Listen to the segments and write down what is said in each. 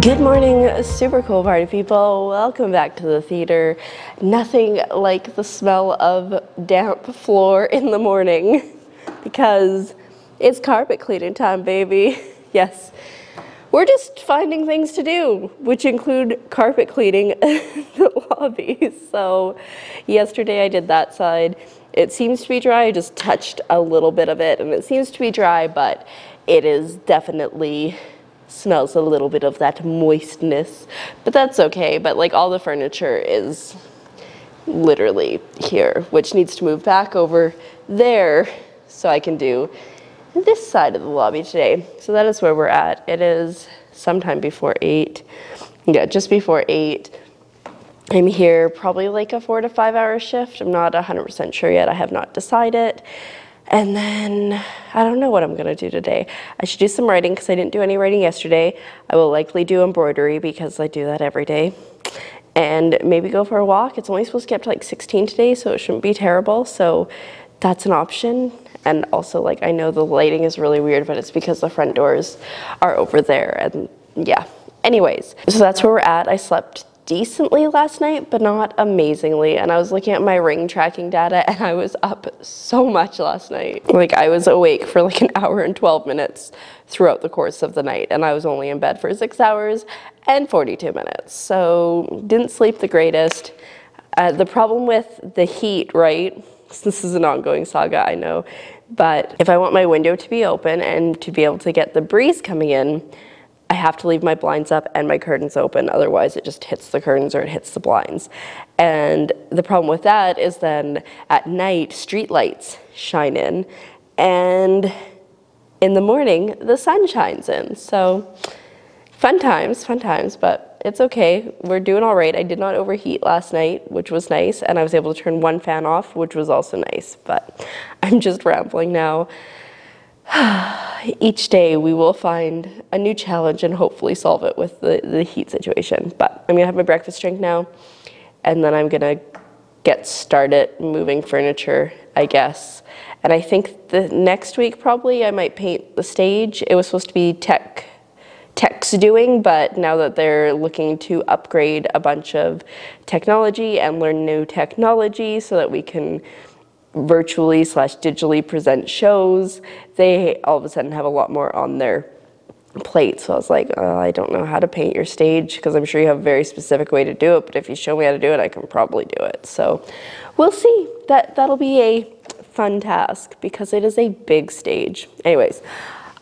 Good morning, super cool party people. Welcome back to the theater. Nothing like the smell of damp floor in the morning because it's carpet cleaning time, baby. Yes, we're just finding things to do, which include carpet cleaning the lobby. So, yesterday I did that side. It seems to be dry. I just touched a little bit of it and it seems to be dry, but it is definitely smells a little bit of that moistness, but that's okay. But like all the furniture is literally here, which needs to move back over there so I can do this side of the lobby today. So that is where we're at. It is sometime before eight. Yeah, just before eight. I'm here probably like a four to five hour shift. I'm not 100% sure yet. I have not decided. And then I don't know what I'm gonna do today. I should do some writing because I didn't do any writing yesterday. I will likely do embroidery because I do that every day. And maybe go for a walk. It's only supposed to get up to like 16 today, so it shouldn't be terrible. So that's an option. And also like I know the lighting is really weird, but it's because the front doors are over there and yeah. Anyways, so that's where we're at. I slept decently last night, but not amazingly. And I was looking at my ring tracking data and I was up so much last night. Like I was awake for like an hour and 12 minutes throughout the course of the night and I was only in bed for six hours and 42 minutes. So didn't sleep the greatest. Uh, the problem with the heat, right? This is an ongoing saga, I know. But if I want my window to be open and to be able to get the breeze coming in, I have to leave my blinds up and my curtains open, otherwise it just hits the curtains or it hits the blinds. And the problem with that is then at night, street lights shine in, and in the morning, the sun shines in. So fun times, fun times, but it's okay. We're doing all right. I did not overheat last night, which was nice, and I was able to turn one fan off, which was also nice, but I'm just rambling now. each day we will find a new challenge and hopefully solve it with the, the heat situation. But I'm gonna have my breakfast drink now and then I'm gonna get started moving furniture, I guess. And I think the next week probably I might paint the stage. It was supposed to be tech tech's doing, but now that they're looking to upgrade a bunch of technology and learn new technology so that we can virtually slash digitally present shows, they all of a sudden have a lot more on their plate. So I was like, oh, I don't know how to paint your stage because I'm sure you have a very specific way to do it, but if you show me how to do it, I can probably do it. So we'll see. That, that'll be a fun task because it is a big stage. Anyways,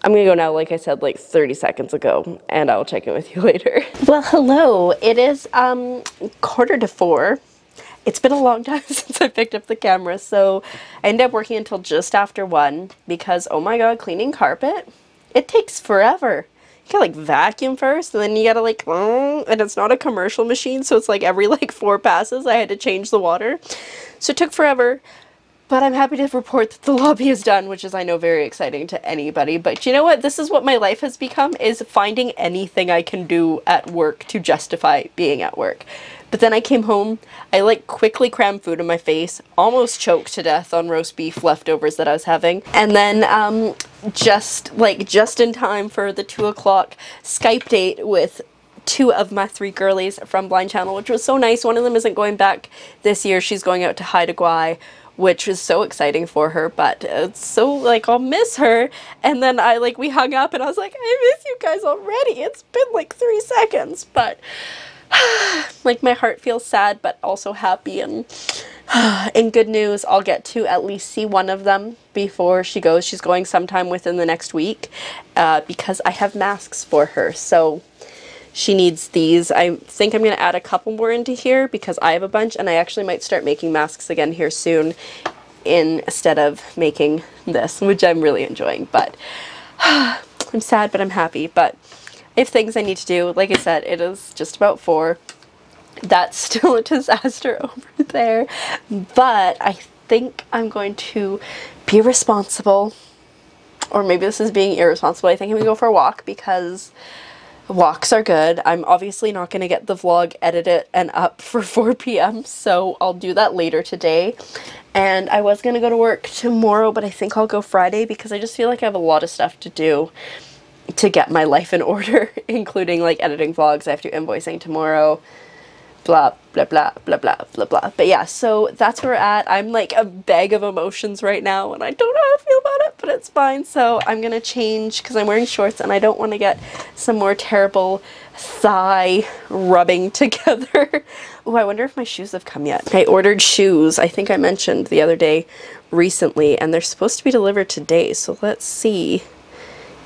I'm gonna go now, like I said, like 30 seconds ago, and I'll check in with you later. Well, hello. It is um, quarter to four. It's been a long time since I picked up the camera, so I ended up working until just after 1 because, oh my god, cleaning carpet, it takes forever. You gotta like vacuum first, and then you gotta like, mm, and it's not a commercial machine, so it's like every like four passes I had to change the water. So it took forever, but I'm happy to report that the lobby is done, which is I know very exciting to anybody. But you know what? This is what my life has become, is finding anything I can do at work to justify being at work. But then I came home, I like quickly crammed food in my face, almost choked to death on roast beef leftovers that I was having, and then um, just like just in time for the two o'clock Skype date with two of my three girlies from Blind Channel, which was so nice. One of them isn't going back this year. She's going out to Haida Gwaii, which is so exciting for her, but it's so like I'll miss her. And then I like we hung up and I was like, I miss you guys already. It's been like three seconds, but like my heart feels sad but also happy and in good news I'll get to at least see one of them before she goes. She's going sometime within the next week uh, because I have masks for her so she needs these. I think I'm going to add a couple more into here because I have a bunch and I actually might start making masks again here soon instead of making this which I'm really enjoying but I'm sad but I'm happy but if things I need to do. Like I said, it is just about four. That's still a disaster over there. But I think I'm going to be responsible. Or maybe this is being irresponsible. I think I'm going to go for a walk because walks are good. I'm obviously not going to get the vlog edited and up for 4 p.m. So I'll do that later today. And I was going to go to work tomorrow, but I think I'll go Friday because I just feel like I have a lot of stuff to do to get my life in order, including like editing vlogs. I have to do invoicing tomorrow. Blah, blah, blah, blah, blah, blah, blah. But yeah, so that's where we're at. I'm like a bag of emotions right now and I don't know how to feel about it, but it's fine. So I'm going to change because I'm wearing shorts and I don't want to get some more terrible thigh rubbing together. oh, I wonder if my shoes have come yet. I ordered shoes, I think I mentioned the other day recently, and they're supposed to be delivered today. So let's see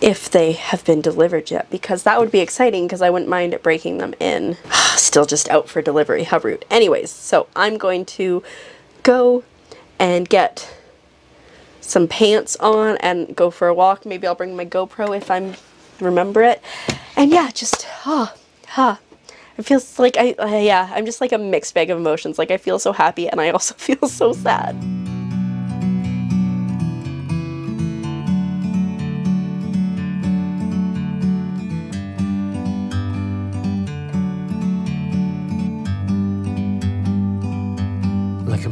if they have been delivered yet because that would be exciting because I wouldn't mind breaking them in. Still just out for delivery, how rude. Anyways, so I'm going to go and get some pants on and go for a walk. Maybe I'll bring my GoPro if I'm remember it. And yeah, just ah, oh, ah. It feels like I, uh, yeah, I'm just like a mixed bag of emotions. Like I feel so happy and I also feel so sad.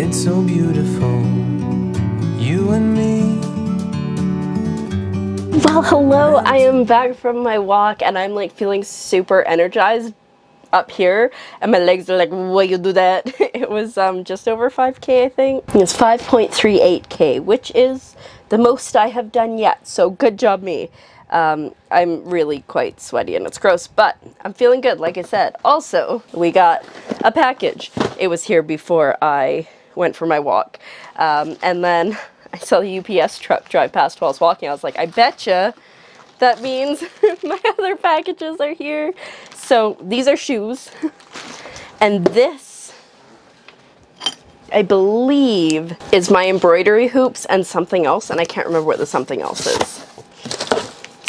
It's so beautiful, you and me. Well, hello, I am back from my walk and I'm like feeling super energized up here and my legs are like, why you do that? it was um, just over 5k I think. It's 5.38k, which is the most I have done yet, so good job me. Um, I'm really quite sweaty and it's gross, but I'm feeling good, like I said. Also, we got a package. It was here before I went for my walk. Um, and then I saw the UPS truck drive past while I was walking. I was like, I betcha that means my other packages are here. So these are shoes. and this, I believe, is my embroidery hoops and something else. And I can't remember what the something else is.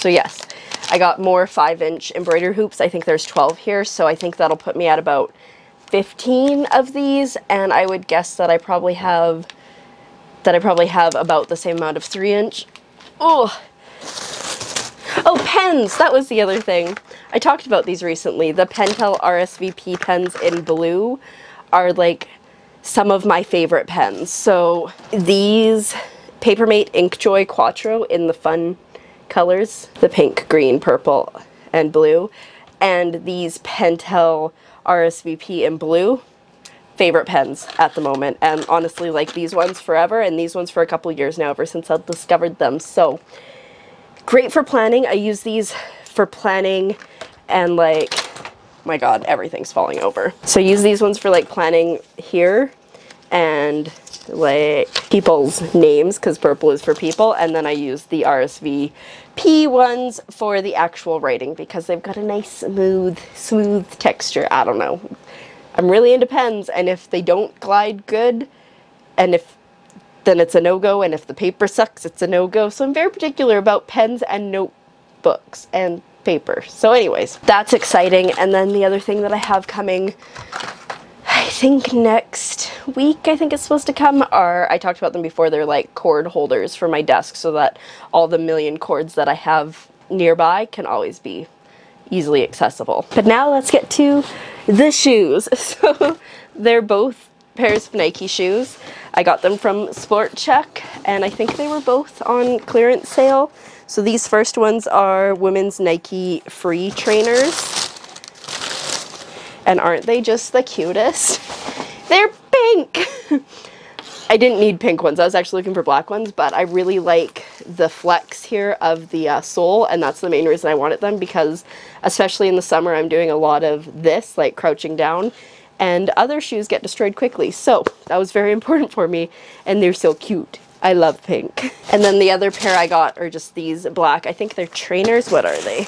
So yes, I got more 5-inch embroidery hoops. I think there's 12 here. So I think that'll put me at about 15 of these and I would guess that I probably have that I probably have about the same amount of 3 inch. Oh, oh pens! That was the other thing. I talked about these recently. The Pentel RSVP pens in blue are like some of my favorite pens. So these Papermate Inkjoy Quattro in the fun colors, the pink, green, purple, and blue, and these Pentel RSVP in blue. Favorite pens at the moment. And honestly, like these ones forever and these ones for a couple years now, ever since I discovered them. So great for planning. I use these for planning and like, my God, everything's falling over. So I use these ones for like planning here and like people's names because purple is for people and then I use the RSVP ones for the actual writing because they've got a nice smooth smooth texture. I don't know. I'm really into pens and if they don't glide good and if then it's a no-go and if the paper sucks it's a no-go. So I'm very particular about pens and notebooks and paper. So anyways that's exciting. And then the other thing that I have coming think next week I think it's supposed to come are I talked about them before they're like cord holders for my desk so that all the million cords that I have nearby can always be easily accessible. But now let's get to the shoes. So they're both pairs of Nike shoes. I got them from Sport Chek and I think they were both on clearance sale. So these first ones are women's Nike free trainers and aren't they just the cutest? They're pink! I didn't need pink ones. I was actually looking for black ones, but I really like the flex here of the uh, sole, and that's the main reason I wanted them because, especially in the summer, I'm doing a lot of this, like crouching down, and other shoes get destroyed quickly. So that was very important for me, and they're so cute. I love pink. And then the other pair I got are just these black. I think they're trainers. What are they?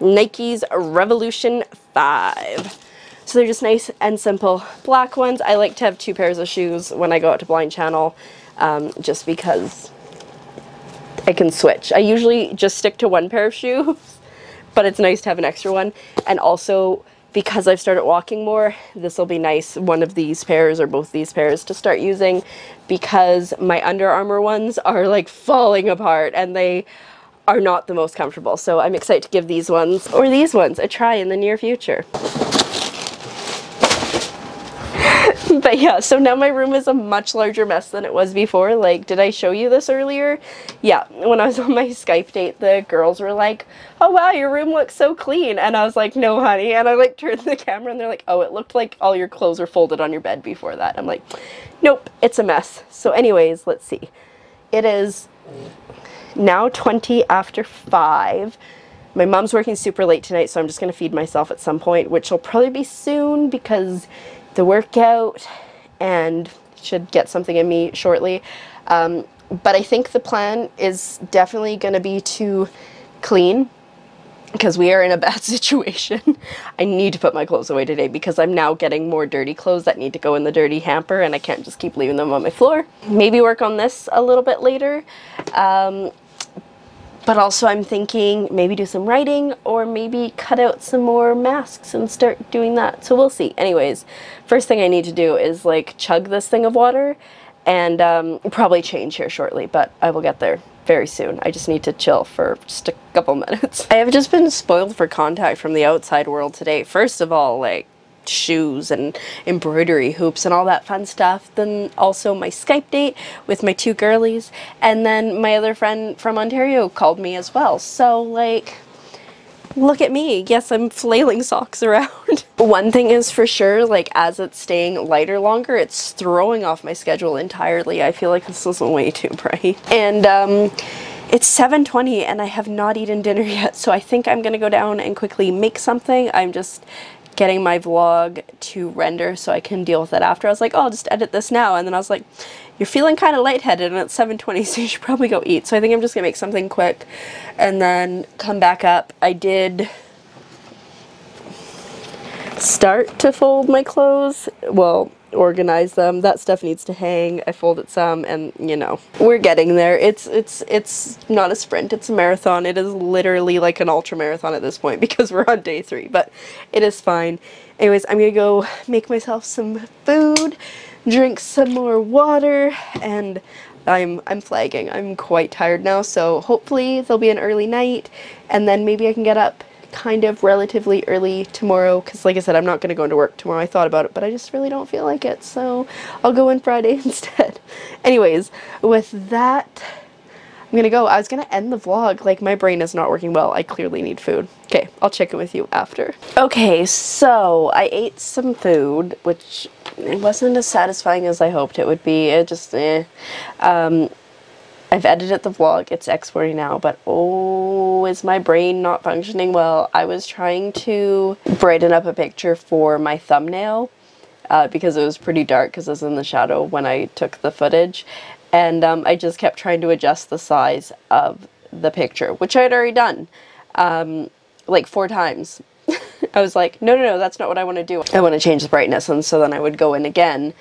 Nike's Revolution 5. So they're just nice and simple black ones. I like to have two pairs of shoes when I go out to Blind Channel um, just because I can switch. I usually just stick to one pair of shoes but it's nice to have an extra one. And also, because I've started walking more, this will be nice, one of these pairs or both these pairs to start using because my Under Armour ones are like falling apart and they are not the most comfortable. So I'm excited to give these ones or these ones a try in the near future. but yeah, so now my room is a much larger mess than it was before. Like, did I show you this earlier? Yeah, when I was on my Skype date, the girls were like, oh wow, your room looks so clean. And I was like, no, honey. And I like turned the camera and they're like, oh, it looked like all your clothes were folded on your bed before that. I'm like, nope, it's a mess. So anyways, let's see. It is now 20 after 5. My mom's working super late tonight, so I'm just going to feed myself at some point, which will probably be soon because the workout and should get something in me shortly. Um, but I think the plan is definitely going to be to clean because we are in a bad situation. I need to put my clothes away today because I'm now getting more dirty clothes that need to go in the dirty hamper and I can't just keep leaving them on my floor. Maybe work on this a little bit later. Um, but also I'm thinking maybe do some writing or maybe cut out some more masks and start doing that. So we'll see. Anyways, first thing I need to do is like chug this thing of water and um, probably change here shortly, but I will get there very soon. I just need to chill for just a couple minutes. I have just been spoiled for contact from the outside world today. First of all, like shoes and embroidery hoops and all that fun stuff. Then also my Skype date with my two girlies. And then my other friend from Ontario called me as well. So like, look at me. Yes, I'm flailing socks around. One thing is for sure, like as it's staying lighter longer, it's throwing off my schedule entirely. I feel like this is way too bright. And um, it's 7.20 and I have not eaten dinner yet, so I think I'm gonna go down and quickly make something. I'm just getting my vlog to render so I can deal with it after. I was like, oh, I'll just edit this now. And then I was like, you're feeling kind of lightheaded and it's 7.20 so you should probably go eat. So I think I'm just to make something quick and then come back up. I did start to fold my clothes. Well, organize them. That stuff needs to hang. I folded some and you know, we're getting there. It's it's it's not a sprint, it's a marathon. It is literally like an ultra marathon at this point because we're on day 3, but it is fine. Anyways, I'm going to go make myself some food, drink some more water and I'm I'm flagging. I'm quite tired now, so hopefully there'll be an early night and then maybe I can get up kind of relatively early tomorrow because like I said I'm not going to go into work tomorrow. I thought about it but I just really don't feel like it so I'll go in Friday instead. Anyways with that I'm gonna go. I was gonna end the vlog like my brain is not working well. I clearly need food. Okay I'll check in with you after. Okay so I ate some food which it wasn't as satisfying as I hoped it would be. It just eh. Um, I've edited the vlog, it's exporting now, but oh, is my brain not functioning well? I was trying to brighten up a picture for my thumbnail uh, because it was pretty dark because I was in the shadow when I took the footage. And um, I just kept trying to adjust the size of the picture, which I had already done um, like four times. I was like, no, no, no, that's not what I want to do. I want to change the brightness. And so then I would go in again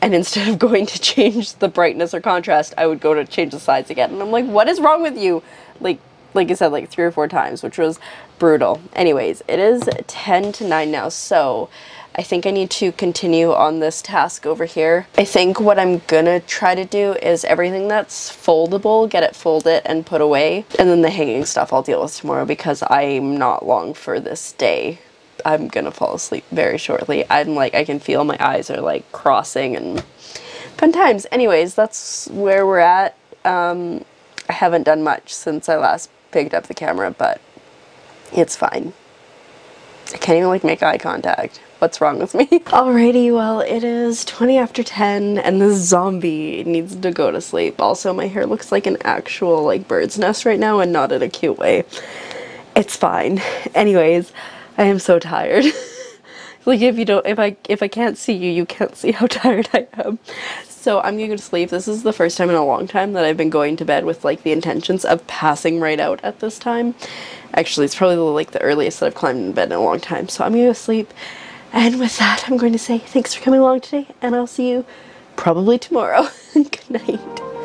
and instead of going to change the brightness or contrast, I would go to change the size again. And I'm like, what is wrong with you? Like, like I said, like three or four times, which was brutal. Anyways, it is 10 to 9 now, so I think I need to continue on this task over here. I think what I'm gonna try to do is everything that's foldable, get it folded and put away. And then the hanging stuff I'll deal with tomorrow because I'm not long for this day. I'm gonna fall asleep very shortly. I'm like, I can feel my eyes are like crossing and fun times. Anyways, that's where we're at. Um, I haven't done much since I last picked up the camera, but it's fine. I can't even like make eye contact. What's wrong with me? Alrighty, well it is 20 after 10 and the zombie needs to go to sleep. Also my hair looks like an actual like bird's nest right now and not in a cute way. It's fine. Anyways, I am so tired. like if you don't if I if I can't see you, you can't see how tired I am. So I'm gonna go to sleep. This is the first time in a long time that I've been going to bed with like the intentions of passing right out at this time. Actually, it's probably like the earliest that I've climbed in bed in a long time. So I'm gonna go to sleep. And with that, I'm going to say thanks for coming along today, and I'll see you probably tomorrow. Good night.